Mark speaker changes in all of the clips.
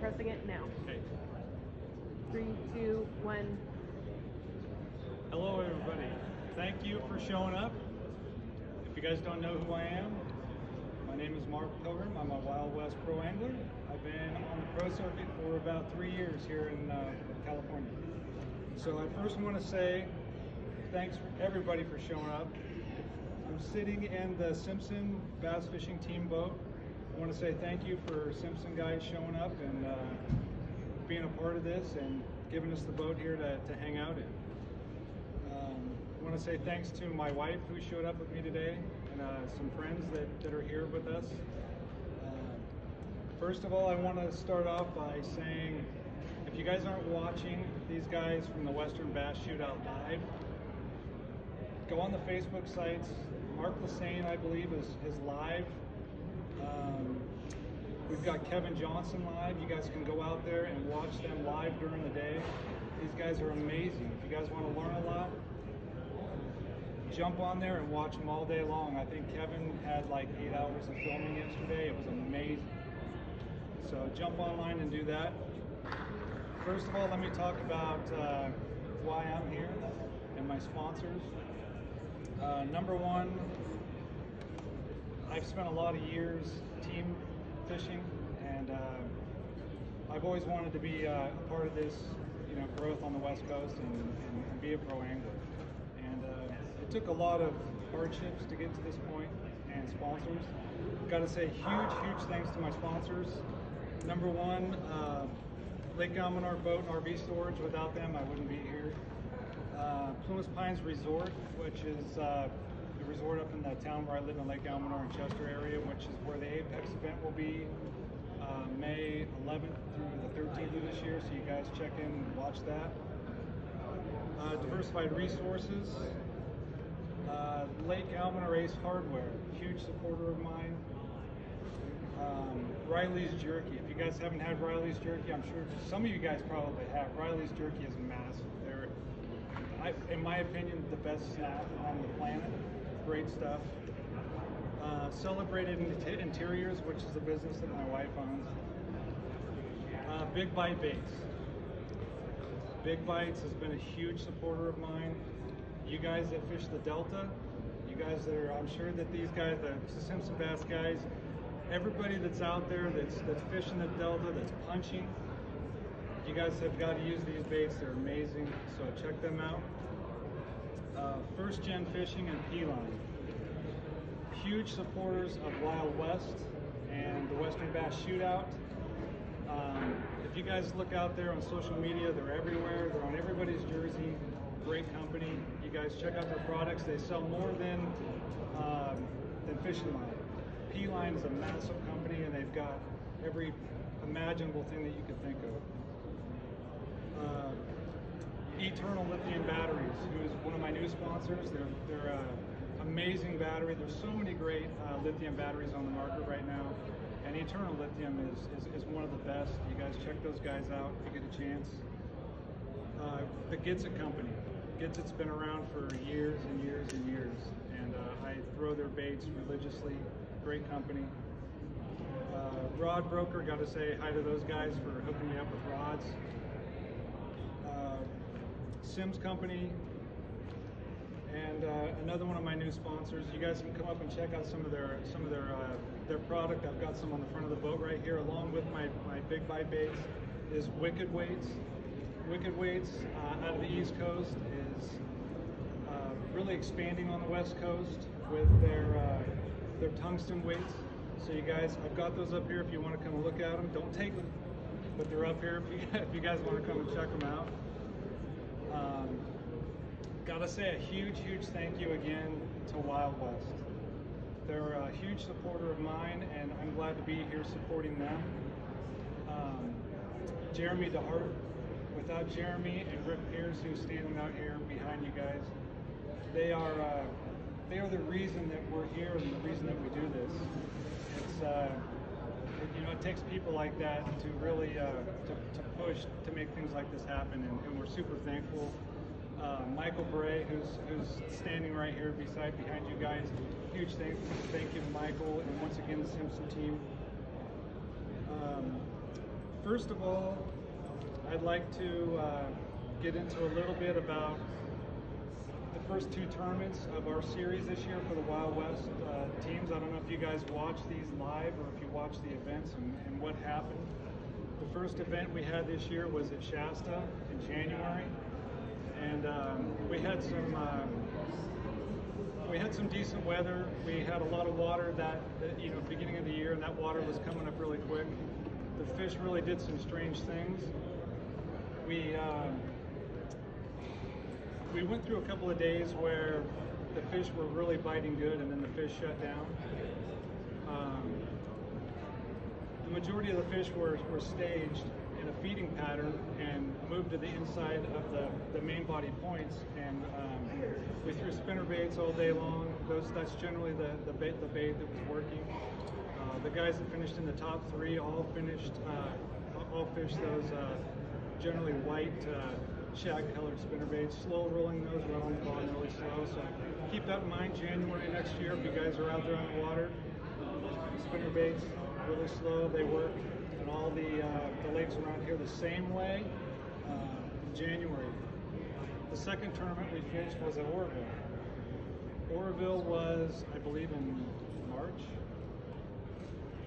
Speaker 1: pressing it now.
Speaker 2: Okay.
Speaker 1: Three, two, one.
Speaker 2: Hello, everybody. Thank you for showing up. If you guys don't know who I am, my name is Mark Pilgrim. I'm a Wild West pro angler. I've been on the pro circuit for about three years here in uh, California. So I first want to say thanks for everybody for showing up. I'm sitting in the Simpson Bass Fishing Team boat. I want to say thank you for Simpson guys showing up and uh, being a part of this and giving us the boat here to, to hang out in. Um, I want to say thanks to my wife who showed up with me today and uh, some friends that, that are here with us. Uh, first of all, I want to start off by saying if you guys aren't watching these guys from the Western Bass Shootout live, go on the Facebook sites. Mark Lassagne, I believe, is, is live. We've got Kevin Johnson live. You guys can go out there and watch them live during the day. These guys are amazing. If you guys want to learn a lot, jump on there and watch them all day long. I think Kevin had like eight hours of filming yesterday. It was amazing. So jump online and do that. First of all, let me talk about uh, why I'm here and my sponsors. Uh, number one, I've spent a lot of years team fishing, and uh, I've always wanted to be uh, a part of this, you know, growth on the West Coast and, and, and be a pro angler. And uh, it took a lot of hardships to get to this point, and sponsors. Got to say huge, huge thanks to my sponsors. Number one, uh, Lake Almanor Boat and RV Storage. Without them, I wouldn't be here. Uh, Plumas Pines Resort, which is uh, resort up in the town where I live in Lake Almanor and Chester area, which is where the Apex event will be uh, May 11th through the 13th of this year. So you guys check in and watch that. Uh, Diversified Resources, uh, Lake Almanor Ace Hardware, huge supporter of mine. Um, Riley's Jerky. If you guys haven't had Riley's Jerky, I'm sure some of you guys probably have. Riley's Jerky is massive. They're, I, in my opinion, the best snack on the planet. Great stuff. Uh, Celebrated Interiors, which is a business that my wife owns. Uh, Big Bite Baits. Big Bites has been a huge supporter of mine. You guys that fish the Delta, you guys that are, I'm sure that these guys, the Simpson Bass guys, everybody that's out there that's that's fishing the Delta, that's punching, you guys have got to use these baits. They're amazing. So check them out. Uh, First Gen Fishing and P-Line. Huge supporters of Wild West and the Western Bass Shootout. Um, if you guys look out there on social media, they're everywhere. They're on everybody's jersey. Great company. You guys check out their products. They sell more than um, than Fishing Line. P-Line is a massive company, and they've got every imaginable thing that you could think of. Uh, Eternal Lithium Batteries, who is one of my new sponsors. They're they're uh, amazing battery. There's so many great uh, lithium batteries on the market right now, and Eternal Lithium is, is, is one of the best. You guys check those guys out if you get a chance. Uh, the Gitzit Company. Gitzit's been around for years and years and years, and uh, I throw their baits religiously. Great company. Uh, rod Broker, got to say hi to those guys for hooking me up with rods. Sims Company, and uh, another one of my new sponsors. You guys can come up and check out some of their some of their uh, their product. I've got some on the front of the boat right here, along with my my big bite baits. Is Wicked Weights. Wicked Weights uh, out of the East Coast is uh, really expanding on the West Coast with their uh, their tungsten weights. So you guys, I've got those up here if you want to come look at them. Don't take them, but they're up here if you if you guys want to come and check them out. Um, gotta say a huge, huge thank you again to Wild West. They're a huge supporter of mine, and I'm glad to be here supporting them. Um, Jeremy DeHart, without Jeremy and Rick Pierce, who's standing out here behind you guys, they are uh, they are the reason that we're here and the reason that we do this. It's uh, you know it takes people like that to really uh, to, to push to make things like this happen, and, and we're super thankful uh, Michael Bray, who's who's standing right here beside behind you guys. Huge thank, thank you to Michael and once again the Simpson team. Um, first of all, I'd like to uh, get into a little bit about first two tournaments of our series this year for the Wild West uh, teams. I don't know if you guys watch these live or if you watch the events and, and what happened. The first event we had this year was at Shasta in January, and um, we had some uh, we had some decent weather. We had a lot of water that, that, you know beginning of the year, and that water was coming up really quick. The fish really did some strange things. We uh, we went through a couple of days where the fish were really biting good, and then the fish shut down. Um, the majority of the fish were, were staged in a feeding pattern and moved to the inside of the, the main body points. And um, we threw spinner baits all day long. Those that's generally the, the bait the bait that was working. Uh, the guys that finished in the top three all finished uh, all fished those uh, generally white uh, shag colored spinner baits. Slow rolling those, the ball really slow. So keep that in mind. January next year, if you guys are out there on the water, spinner baits really slow. They work in all the uh, the lakes around here the same way. Uh, in January. The second tournament we finished was at Oroville. Oroville was, I believe, in March.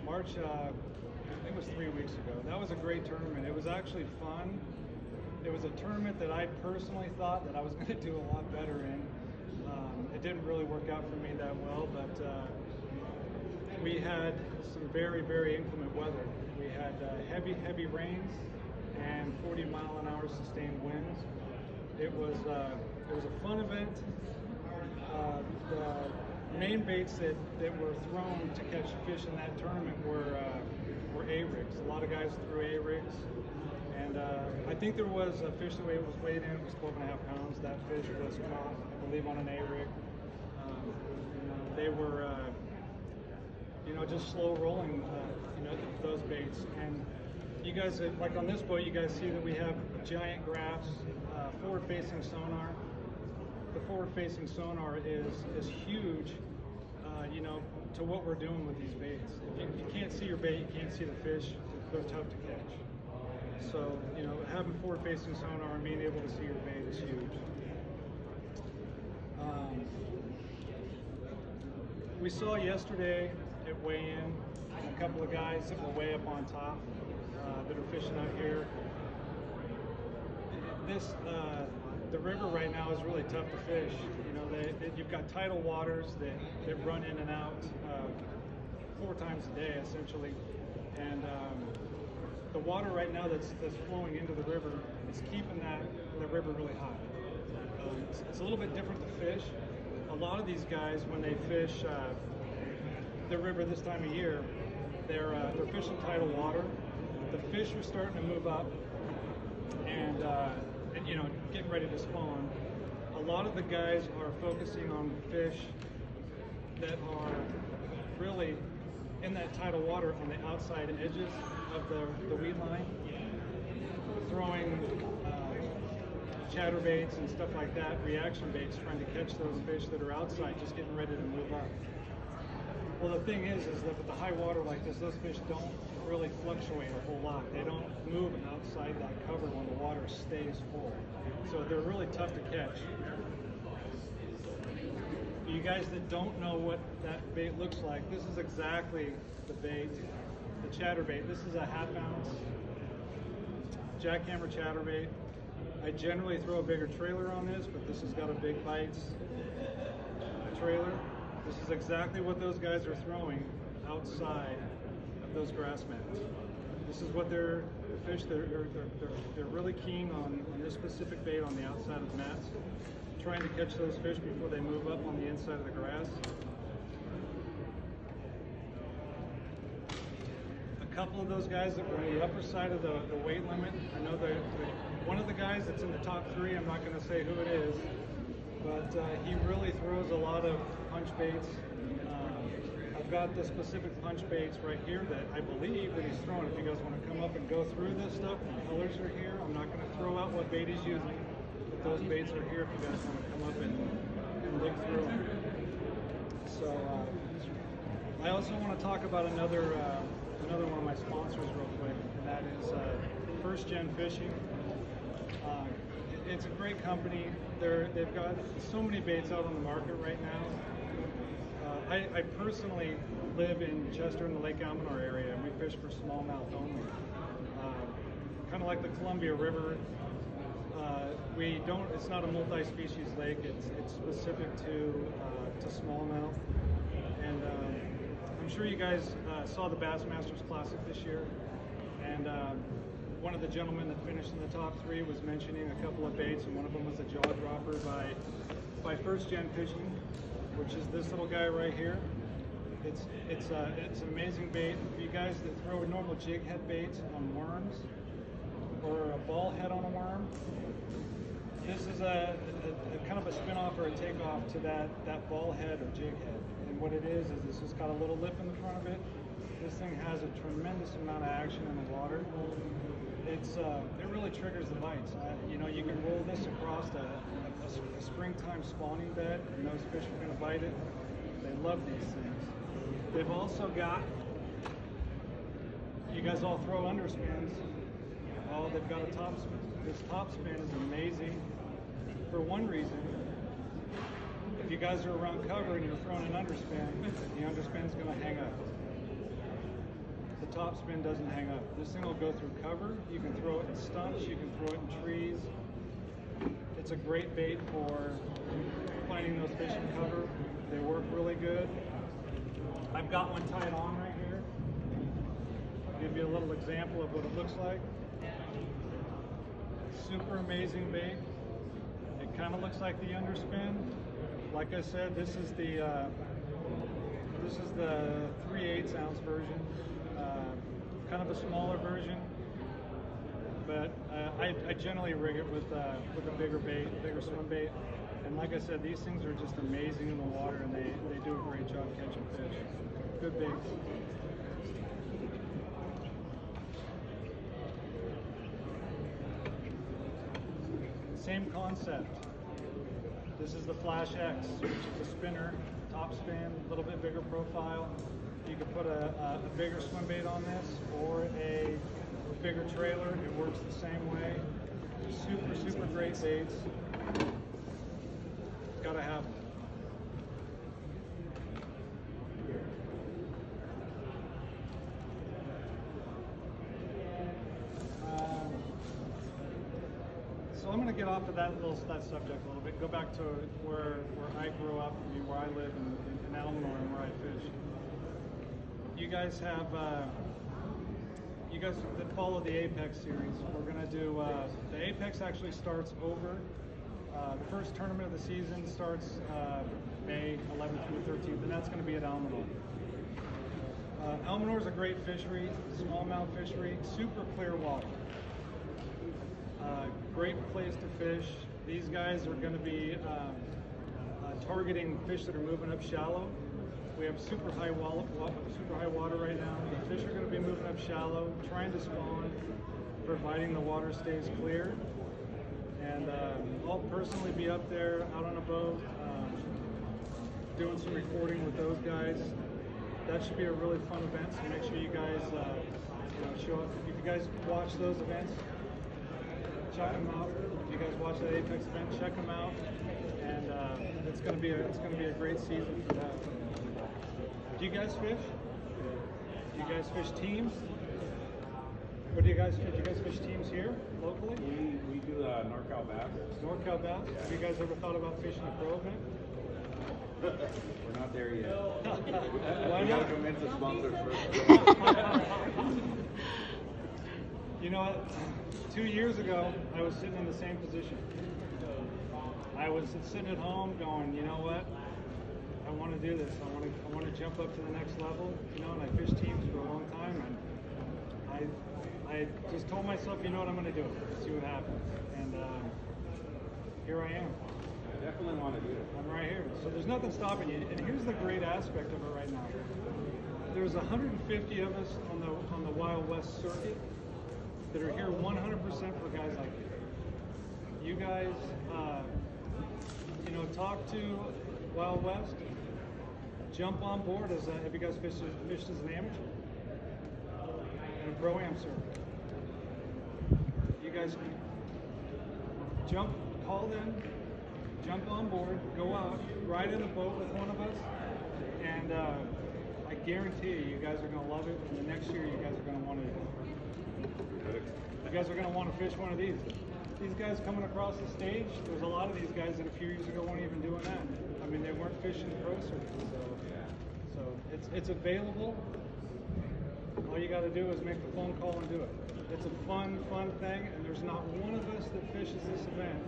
Speaker 2: March, uh, I think it was three weeks ago. That was a great tournament. It was actually fun. It was a tournament that I personally thought that I was going to do a lot better in. Um, it didn't really work out for me that well, but uh, we had some very, very inclement weather. We had uh, heavy, heavy rains and 40 mile an hour sustained winds. It was uh, it was a fun event. Uh, the main baits that, that were thrown to catch fish in that tournament were uh, were A rigs. A lot of guys threw A rigs, and uh, I think there was a fish that was weighed in. It was 12 and a half pounds. That fish was caught, I believe, on an A rig. Um, they were uh, you know, just slow rolling, uh, you know, those baits. And you guys, uh, like on this boat, you guys see that we have giant graphs, uh, forward-facing sonar. The forward-facing sonar is is huge, uh, you know, to what we're doing with these baits. If you, if you can't see your bait, you can't see the fish. They're tough to catch. So, you know, having forward-facing sonar and being able to see your bait is huge. Um, we saw yesterday at weigh-in a couple of guys that were way up on top uh, that are fishing out here. This uh, the river right now is really tough to fish. You know, they, they, you've got tidal waters that, that run in and out uh, four times a day essentially, and um, the water right now that's that's flowing into the river is keeping that the river really high. Um, it's, it's a little bit different to fish. A lot of these guys, when they fish uh, the river this time of year, they're uh, they're fishing tidal water. The fish are starting to move up, and, uh, and you know getting ready to spawn. A lot of the guys are focusing on fish that are really in that tidal water on the outside edges of the, the weed line, throwing uh, chatterbaits and stuff like that, reaction baits, trying to catch those fish that are outside, just getting ready to move up. Well, the thing is, is that with the high water like this, those fish don't really fluctuate a whole lot. They don't move outside that cover when the water stays full. So they're really tough to catch. You guys that don't know what that bait looks like, this is exactly the bait, the chatterbait. This is a half ounce jackhammer chatterbait. I generally throw a bigger trailer on this, but this has got a big bites trailer. This is exactly what those guys are throwing outside of those grass mats. This is what they're the fish. They're they're, they're, they're really keen on, on this specific bait on the outside of the mats, trying to catch those fish before they move up on the inside of the grass. Couple of those guys that were on the upper side of the, the weight limit. I know that one of the guys that's in the top three. I'm not going to say who it is, but uh, he really throws a lot of punch baits. Uh, I've got the specific punch baits right here that I believe that he's throwing. If you guys want to come up and go through this stuff, the colors are here. I'm not going to throw out what bait he's using, but those baits are here if you guys want to come up and, and look through them. So uh, I also want to talk about another uh, another one of my sponsors real quick, and that is uh, First Gen Fishing. Uh, it- it's a great company. They're, they've got so many baits out on the market right now. Uh, I, I personally live in Chester in the Lake Almanor area, and we fish for smallmouth only. kind of like the Columbia River. Uh, we don't. It's not a multi-species lake. It's it's specific to uh, to smallmouth. I'm sure you guys uh, saw the Bassmasters Classic this year. And um, one of the gentlemen that finished in the top three was mentioning a couple of baits, and one of them was a jaw dropper by by First Gen Fishing, which is this little guy right here. It's it's uh, it's an amazing bait. For you guys that throw a normal jig head bait on worms or a ball head on a worm, this is a, a, a kind of a spin-off or a takeoff to that that ball head or jig head. What it is is this has got a little lip in the front of it. This thing has a tremendous amount of action in the water. It's uh, it really triggers the bites. Uh, you know, you can roll this across a, a, a springtime spawning bed, and those fish are going to bite it. They love these things. They've also got. You guys all throw underspins. Oh, they've got a top spin. This top spin is amazing for one reason. If you guys are around cover and you're throwing an underspin, the underspin's going to hang up. The top spin doesn't hang up. This thing will go through cover. You can throw it in stumps. You can throw it in trees. It's a great bait for finding those fish in cover. They work really good. I've got one tied on right here. I'll give you a little example of what it looks like. Super amazing bait. It kind of looks like the underspin. Like I said, this is the uh, this is the 3 8 ounce version. Uh, kind of a smaller version, but uh, I, I generally rig it with uh, with a bigger bait, bigger swim bait. And like I said, these things are just amazing in the water, and they, they do a great job catching fish. Good baits. Same concept. This is the Flash X, which is a spinner, top spin, a little bit bigger profile. You can put a, a, a bigger swim bait on this or a bigger trailer. It works the same way. Super, super great baits. Gotta have them. Um, so I'm going to that little that subject a little bit. Go back to where where I grew up, where I live in, in, in Almanor and where I fish. You guys have uh, you guys that follow the Apex series. We're going to do uh, the Apex actually starts over. Uh, the first tournament of the season starts uh, May 11th through 13th, and that's going to be at Almanor. Uh, Almanor is a great fishery, smallmouth fishery, super clear water. Great place to fish. These guys are going to be um, uh, targeting fish that are moving up shallow. We have super high wall, super high water right now. The fish are going to be moving up shallow, trying to spawn, providing the water stays clear. And um, I'll personally be up there, out on a boat, um, doing some recording with those guys. That should be a really fun event. So make sure you guys, uh, you know, show up. If you guys watch those events, check them out. If you guys watch that Apex event, check them out. And uh, it's gonna be a it's gonna be a great season for that. Do you guys fish? Do you guys fish teams? What do you guys fish? Do you guys fish teams here locally?
Speaker 3: We, we do uh, NorCal Bass.
Speaker 2: NorCal Bass. Have you guys ever thought about fishing a pro event?
Speaker 3: We're not there yet.
Speaker 2: Why
Speaker 3: we gotta convince the sponsors first.
Speaker 2: You know what? Two years ago, I was sitting in the same position. I was sitting at home going, you know what? I want to do this. I want to. I want to jump up to the next level. You know, and I fished teams for a long time, and I, I just told myself, you know what? I'm going to do it. See what happens. And um, here I am.
Speaker 3: I definitely want to do it.
Speaker 2: I'm right here. So there's nothing stopping you. And here's the great aspect of it right now. There's 150 of us on the on the Wild West circuit that are here 100% for guys like you. You guys, uh, you know, talk to Wild West. Jump on board as a, have you guys fished, fished as an amateur and a pro am circuit? You guys jump, call in, jump on board, go out, ride in the boat with one of us, and uh, I guarantee you, you guys are going to love it. And the next year, you guys are going to want to. You guys are going to want to fish one of these. These guys coming across the stage, there's a lot of these guys that a few years ago weren't even doing that. I mean, they weren't fishing pro circuits, so so it's it's available. All you got to do is make the phone call and do it. It's a fun, fun thing, and there's not one of us that fishes this event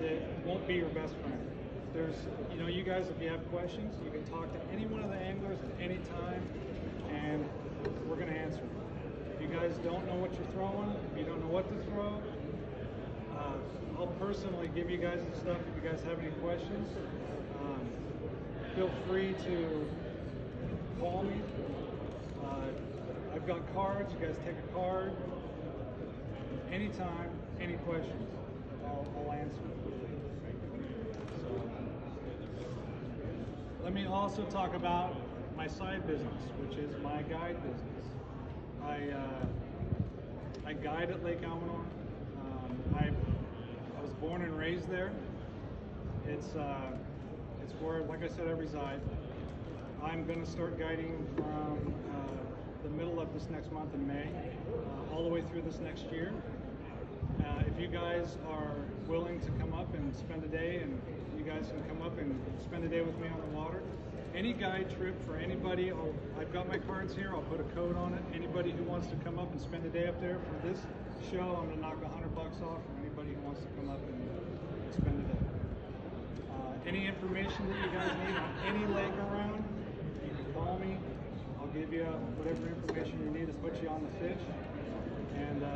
Speaker 2: that won't be your best friend. There's, you know, you guys, if you have questions, you can talk to any one of the anglers at any time, and we're going to answer. them. Guys don't know what you're throwing, if you don't know what to throw, uh, I'll personally give you guys the stuff if you guys have any questions. Um, feel free to call me. Uh, I've got cards. You guys take a card. Anytime, any questions, I'll, I'll answer. So, let me also talk about my side business, which is my guide business. I uh, I guide at Lake Almanor. Um, I I was born and raised there. It's uh, it's where, like I said, I reside. I'm going to start guiding from uh, the middle of this next month in May, uh, all the way through this next year. Uh, if you guys are willing to come up and spend a day, and you guys can come up and spend a day with me on the water, any guide trip for anybody, I'll, I've got my cards here. I'll put a code on it. Anybody who wants to come up and spend a day up there for this show, I'm going to knock a hundred bucks off for anybody who wants to come up and spend a day. Uh, any information that you guys need on any lake around, you can call me. I'll give you whatever information you need to put you on the fish. And uh,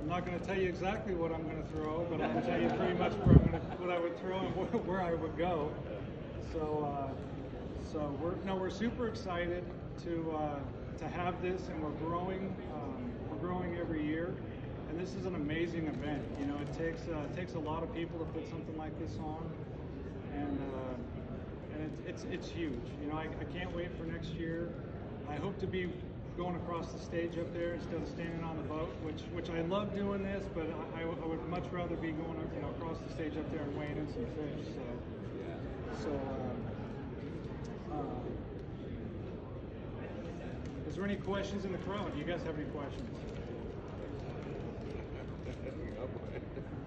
Speaker 2: I'm not going to tell you exactly what I'm going to throw, but going to tell you pretty much where I'm going to, what I would throw and where, where I would go. So, uh, so we're no, we're super excited to uh, to have this, and we're growing. Um, we're growing every year, and this is an amazing event. You know, it takes uh, it takes a lot of people to put something like this on, and uh, and it's, it's it's huge. You know, I, I can't wait for next year. I hope to be going across the stage up there instead of standing on the boat, which which I love doing this, but I, I, would much rather be going you know across the stage up there and weighing in some fish. So so. Um, uh, is there any questions in the crowd? Do you guys have any questions?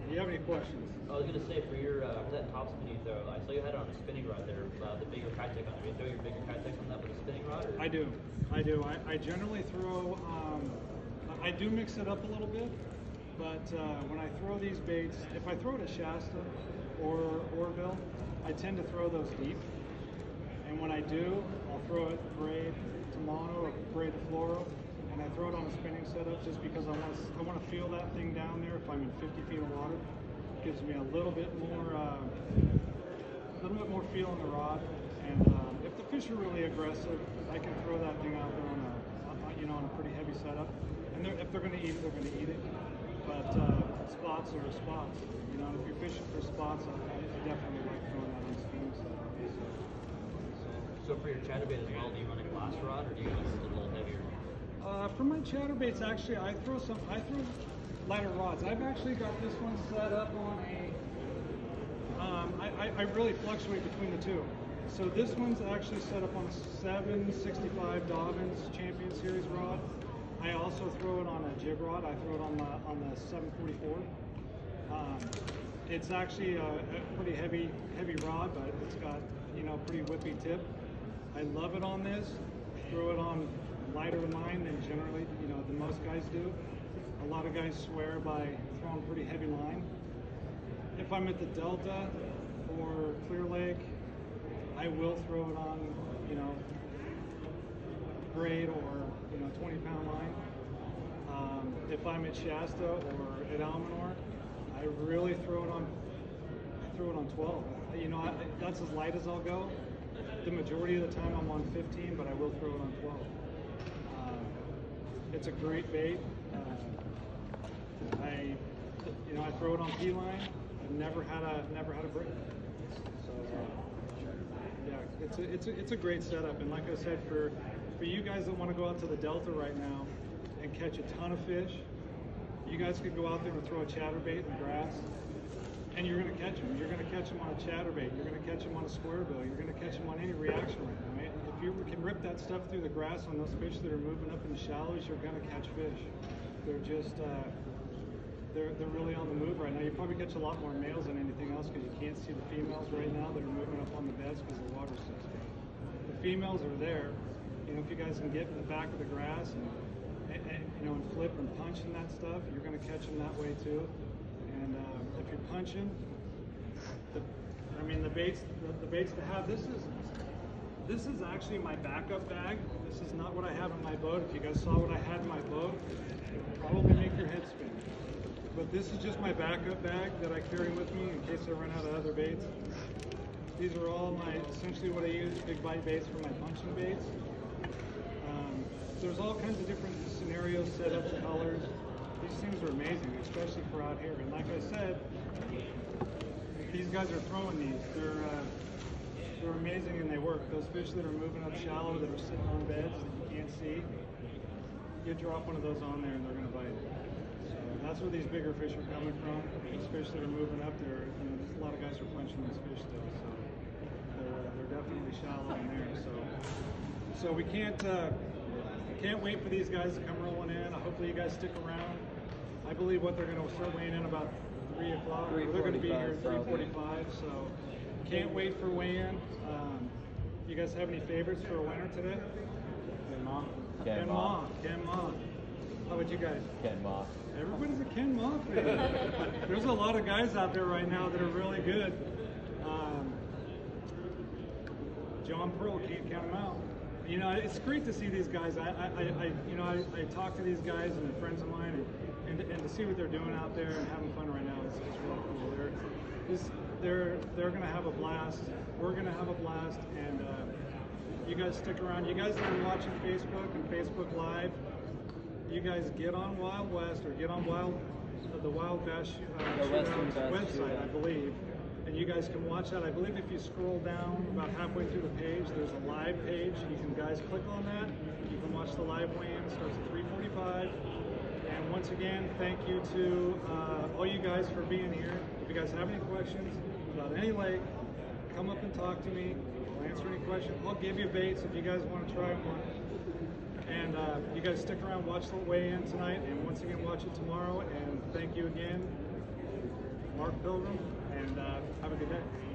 Speaker 2: Do you have any questions?
Speaker 4: I was gonna say for your uh, for that top spin you throw, I saw you had it on a spinning rod there, uh, the bigger Keitech on there. You throw your bigger Keitech on that with a spinning rod? Or?
Speaker 2: I do. I do. I, I generally throw, um, I do mix it up a little bit, but uh, when I throw these baits, if I throw it at Shasta or Oroville, I tend to throw those deep. And when I do, I'll throw it braid to mono or braid to fluoro, and I throw it on a spinning setup just because I want to, I want to feel that thing down there if I'm in 50 feet of water. gives me a little bit more, uh, a little bit more feel in the rod. And um, if the fish are really aggressive, I can throw that thing out there on a, you know, on a pretty heavy setup. And they're, if they're going to eat it, they're going to eat it. But uh, spots are spots. You know, and if you're fishing for spots, I, I definitely like throwing that on a spinning setup.
Speaker 4: For your chatterbait as well, do you run a glass rod or do you use a little heavier?
Speaker 2: Uh, for my chatterbaits, actually, I throw some. I throw lighter rods. I've actually got this one set up on a. Um, I, I, I really fluctuate between the two. So this one's actually set up on a 765 Dobyns Champion Series rod. I also throw it on a jig rod. I throw it on the on the 744. Um, it's actually a, a pretty heavy heavy rod, but it's got you know pretty whippy tip. I love it on this. Throw it on lighter line than generally you know than most guys do. A lot of guys swear by throwing pretty heavy line. If I'm at the Delta or Clear Lake, I will throw it on you know braid or you know 20 pound line. Um, if I'm at Shasta or at Almanor, I really throw it on. I throw it on 12. You know, I, that's as light as I'll go. The majority of the time I'm on 15, but I will throw it on 12. Um, it's a great bait. Uh, I, you know, I throw it on P line. I've never had a never had a break. So. Uh, yeah, it's a, it's a, it's a great setup, and like I said, for for you guys that want to go out to the Delta right now and catch a ton of fish, You guys could go out there and throw a chatterbait in the grass, and you're going to catch them. You're going to catch them on a chatterbait. You're going to catch them on a square bill. You're going to catch them on any reaction right. Right? If you can rip that stuff through the grass on those fish that are moving up in the shallows, you're going to catch fish. They're just uh, they're they're really on the move right now. You probably catch a lot more males than anything else because you can't see the females right now that are moving up on the beds because the water's so deep. The females are there. You know, if you guys can get in the back of the grass and, and, and you know and flip and punch and that stuff, you're going to catch them that way too. And um, if you're punching, the, I mean the baits the, the baits to have. This is this is actually my backup bag. This is not what I have in my boat. If you guys saw what I had in my boat, it would probably make your head spin. But this is just my backup bag that I carry with me in case I run out of other baits. These are all my, essentially what I use, big bite baits for my punching baits. Um, there's all kinds of different scenarios, setups, colors. These things are amazing, especially for out here. And like I said, these guys are throwing these. They're uh, they're amazing and they work. Those fish that are moving up shallow, that are sitting on beds that you can't see, you drop one of those on there and they're going to bite. So that's where these bigger fish are coming from. These fish that are moving up there, you know, a lot of guys are punching these fish still. So they're, uh, they're definitely shallow in there. So so we can't uh, can't wait for these guys to come rolling in. Hopefully you guys stick around. I believe what they're going to start weighing in about three o'clock. They're going to be here at
Speaker 5: 3:45,
Speaker 2: 3:45. So can't wait for weigh-in. Um, you guys have any favorites for a winner today?
Speaker 3: Ken Mah.
Speaker 5: Ken
Speaker 2: Ken
Speaker 5: Mah.
Speaker 2: Ma. Ken Mah. How about you guys?
Speaker 5: Ken Moss.
Speaker 2: Everybody's a Ken Mah fan. There's a lot of guys out there right now that are really good. Um, John Pearl can't count them out. You know, it's great to see these guys. I, I, I I- you know, I, I talk to these guys and they're friends of mine, and, and, and to see what they're doing out there and having fun right now is, is really cool. They're, this, they're, they're gonna have a blast. We're gonna have a blast, and uh, you guys stick around. You guys that are watching Facebook and Facebook Live, you guys get on Wild West or get on Wild uh, the Wild Bash uh,
Speaker 5: The Western
Speaker 2: Shootouts
Speaker 5: Bass
Speaker 2: website, I
Speaker 5: Shootout.
Speaker 2: believe, and you guys can watch that. I believe if you scroll down about halfway through the page, there's a live page. You can guys click on that. You can watch the live weigh-in. Starts at 3:45. And once again, thank you to uh, all you guys for being here. If you guys have any questions about any lake, come up and talk to me. I'll answer any questions. I'll give you baits if you guys want to try one. And uh, you guys stick around, watch the weigh-in tonight, and once again, watch it tomorrow. And thank you again, Mark Pilgrim, and uh, have a good day.